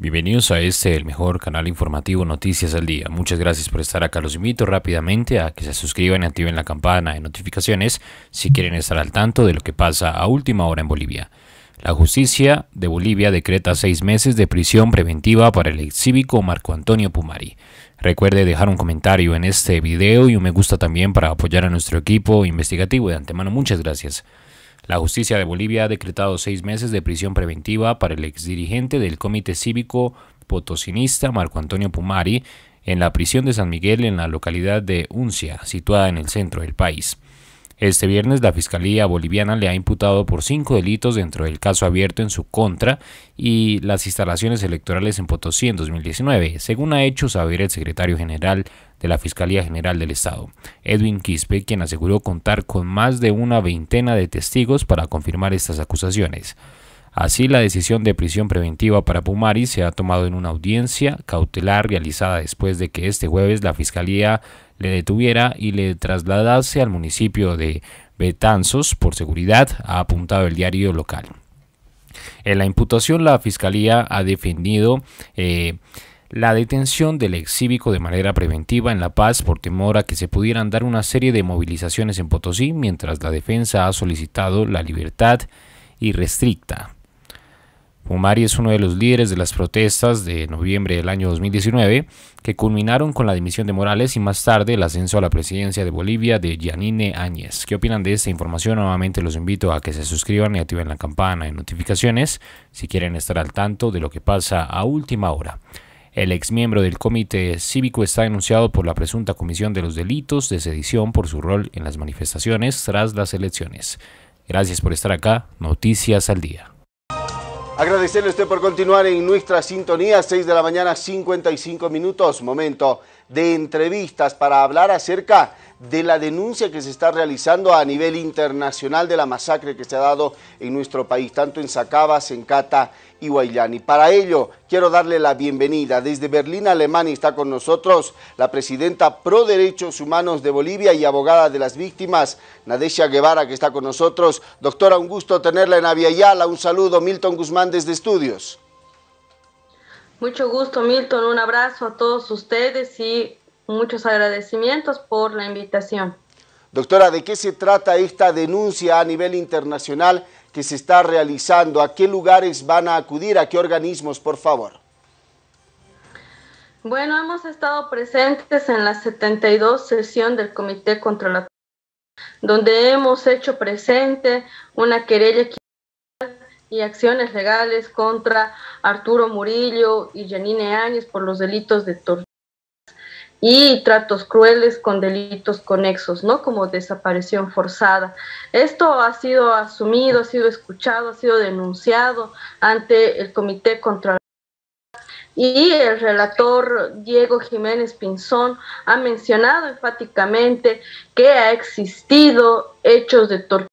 Bienvenidos a este, el mejor canal informativo Noticias al Día. Muchas gracias por estar acá. Los invito rápidamente a que se suscriban y activen la campana de notificaciones si quieren estar al tanto de lo que pasa a última hora en Bolivia. La justicia de Bolivia decreta seis meses de prisión preventiva para el ex cívico Marco Antonio Pumari. Recuerde dejar un comentario en este video y un me gusta también para apoyar a nuestro equipo investigativo. De antemano, muchas gracias. La justicia de Bolivia ha decretado seis meses de prisión preventiva para el exdirigente del Comité Cívico Potosinista Marco Antonio Pumari en la prisión de San Miguel en la localidad de Uncia, situada en el centro del país. Este viernes la Fiscalía Boliviana le ha imputado por cinco delitos dentro del caso abierto en su contra y las instalaciones electorales en Potosí en 2019, según ha hecho saber el secretario general de la Fiscalía General del Estado, Edwin Quispe, quien aseguró contar con más de una veintena de testigos para confirmar estas acusaciones. Así, la decisión de prisión preventiva para Pumari se ha tomado en una audiencia cautelar realizada después de que este jueves la Fiscalía le detuviera y le trasladase al municipio de Betanzos por seguridad, ha apuntado el diario local. En la imputación, la Fiscalía ha defendido eh, la detención del ex cívico de manera preventiva en La Paz por temor a que se pudieran dar una serie de movilizaciones en Potosí, mientras la defensa ha solicitado la libertad irrestricta. Pumari es uno de los líderes de las protestas de noviembre del año 2019 que culminaron con la dimisión de Morales y más tarde el ascenso a la presidencia de Bolivia de Yanine Áñez. ¿Qué opinan de esta información? Nuevamente los invito a que se suscriban y activen la campana de notificaciones si quieren estar al tanto de lo que pasa a última hora. El exmiembro del comité cívico está denunciado por la presunta comisión de los delitos de sedición por su rol en las manifestaciones tras las elecciones. Gracias por estar acá. Noticias al día. Agradecerle a usted por continuar en nuestra sintonía, 6 de la mañana, 55 minutos, momento de entrevistas para hablar acerca de la denuncia que se está realizando a nivel internacional de la masacre que se ha dado en nuestro país, tanto en Sacabas, en Cata y. Para ello, quiero darle la bienvenida. Desde Berlín, Alemania, está con nosotros la presidenta Pro Derechos Humanos de Bolivia y abogada de las víctimas, Nadesha Guevara, que está con nosotros. Doctora, un gusto tenerla en Aviala. Un saludo, Milton Guzmán, desde Estudios. Mucho gusto, Milton. Un abrazo a todos ustedes y muchos agradecimientos por la invitación. Doctora, ¿de qué se trata esta denuncia a nivel internacional que se está realizando? ¿A qué lugares van a acudir? ¿A qué organismos, por favor? Bueno, hemos estado presentes en la 72 sesión del Comité contra la donde hemos hecho presente una querella y acciones legales contra Arturo Murillo y Janine Áñez por los delitos de tortura y tratos crueles con delitos conexos, ¿no? Como desaparición forzada. Esto ha sido asumido, ha sido escuchado, ha sido denunciado ante el Comité contra y el relator Diego Jiménez Pinzón ha mencionado enfáticamente que ha existido hechos de tortura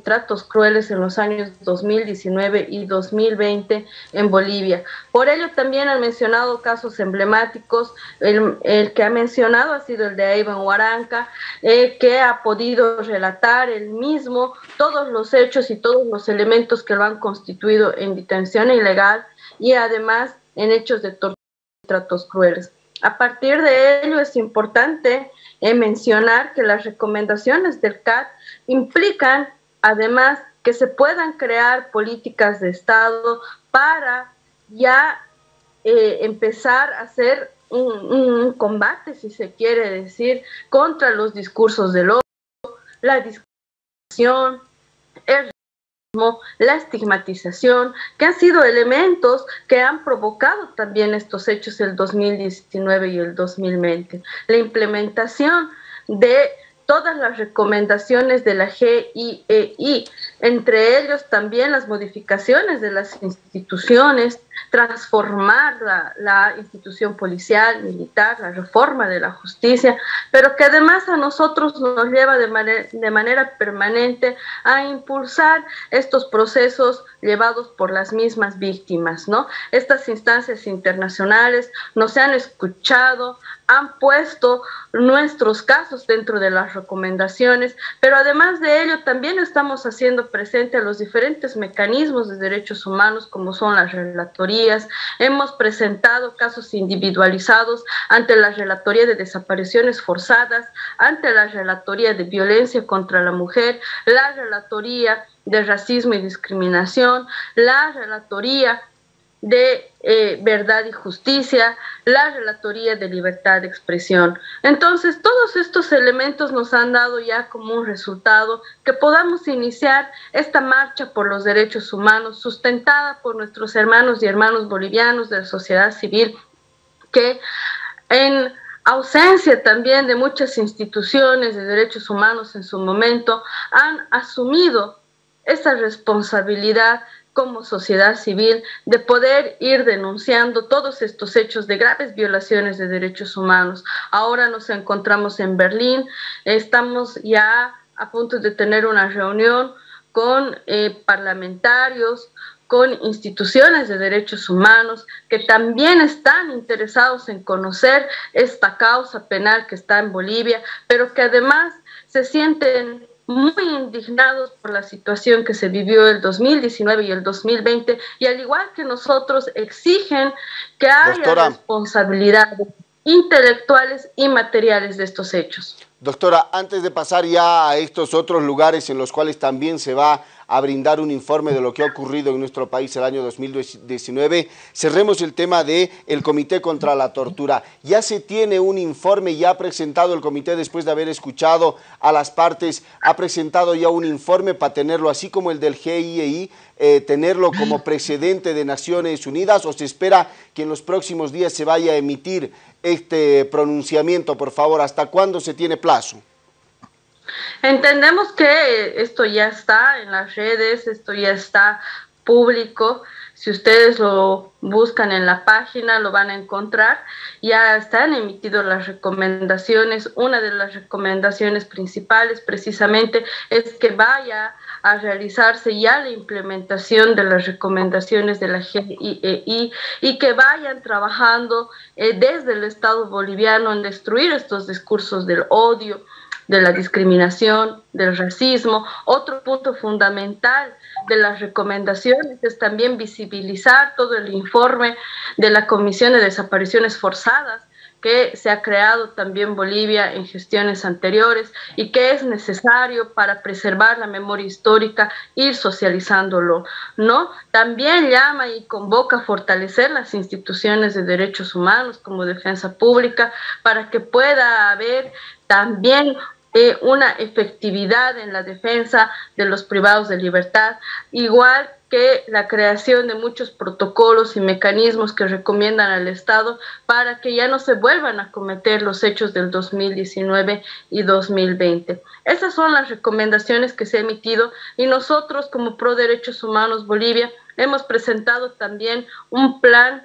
tratos crueles en los años 2019 y 2020 en Bolivia. Por ello también han mencionado casos emblemáticos, el, que ha mencionado ha sido el de Ivan Huaranca, eh, que ha podido relatar él mismo todos los hechos y todos los elementos que lo han constituido en detención ilegal y además en hechos de tortura y tratos crueles. A partir de ello es importante eh, mencionar que las recomendaciones del CAT implican Además, que se puedan crear políticas de Estado para ya eh, empezar a hacer un, combate, si se quiere decir, contra los discursos del odio, la discriminación, el racismo, la estigmatización, que han sido elementos que han provocado también estos hechos el 2019 y el 2020. La implementación de todas las recomendaciones de la GIEI, entre ellos también las modificaciones de las instituciones, transformar la, institución policial, militar, la reforma de la justicia, pero que además a nosotros nos lleva de, de manera permanente a impulsar estos procesos llevados por las mismas víctimas, ¿no? Estas instancias internacionales nos han escuchado, han puesto nuestros casos dentro de las recomendaciones, pero además de ello también estamos haciendo presente a los diferentes mecanismos de derechos humanos como son las relatorías hemos presentado casos individualizados ante la Relatoría de Desapariciones Forzadas, ante la Relatoría de Violencia contra la Mujer, la Relatoría de Racismo y Discriminación, la Relatoría de eh, verdad y justicia, la relatoría de libertad de expresión. Entonces, todos estos elementos nos han dado ya como un resultado que podamos iniciar esta marcha por los derechos humanos sustentada por nuestros hermanos y hermanos bolivianos de la sociedad civil que en ausencia también de muchas instituciones de derechos humanos en su momento han asumido esa responsabilidad como sociedad civil de poder ir denunciando todos estos hechos de graves violaciones de derechos humanos. Ahora nos encontramos en Berlín, estamos ya a punto de tener una reunión con eh, parlamentarios, con instituciones de derechos humanos que también están interesados en conocer esta causa penal que está en Bolivia, pero que además se sienten muy indignados por la situación que se vivió el 2019 y el 2020 y al igual que nosotros exigen que haya responsabilidades intelectuales y materiales de estos hechos. Doctora, antes de pasar ya a estos otros lugares en los cuales también se va a brindar un informe de lo que ha ocurrido en nuestro país el año 2019. Cerremos el tema del el Comité contra la Tortura. Ya se tiene un informe, ya ha presentado el comité después de haber escuchado a las partes, ha presentado ya un informe para tenerlo así como el del GIEI, eh, tenerlo como precedente de Naciones Unidas o se espera que en los próximos días se vaya a emitir este pronunciamiento, por favor, ¿hasta cuándo se tiene plazo? Entendemos que esto ya está en las redes, esto ya está público. Si ustedes lo buscan en la página, lo van a encontrar. Ya están emitidas las recomendaciones. Una de las recomendaciones principales precisamente es que vaya a realizarse ya la implementación de las recomendaciones de la GIEI y que vayan trabajando eh, desde el Estado boliviano en destruir estos discursos del odio, de la discriminación, del racismo. Otro punto fundamental de las recomendaciones es también visibilizar todo el informe de la Comisión de Desapariciones Forzadas que se ha creado también Bolivia en gestiones anteriores y que es necesario para preservar la memoria histórica, ir socializándolo, ¿no? También llama y convoca a fortalecer las instituciones de derechos humanos como defensa pública para que pueda haber también eh, una efectividad en la defensa de los privados de libertad, igual que la creación de muchos protocolos y mecanismos que recomiendan al Estado para que ya no se vuelvan a cometer los hechos del 2019 y 2020. Esas son las recomendaciones que se han emitido y nosotros como Pro Derechos Humanos Bolivia hemos presentado también un plan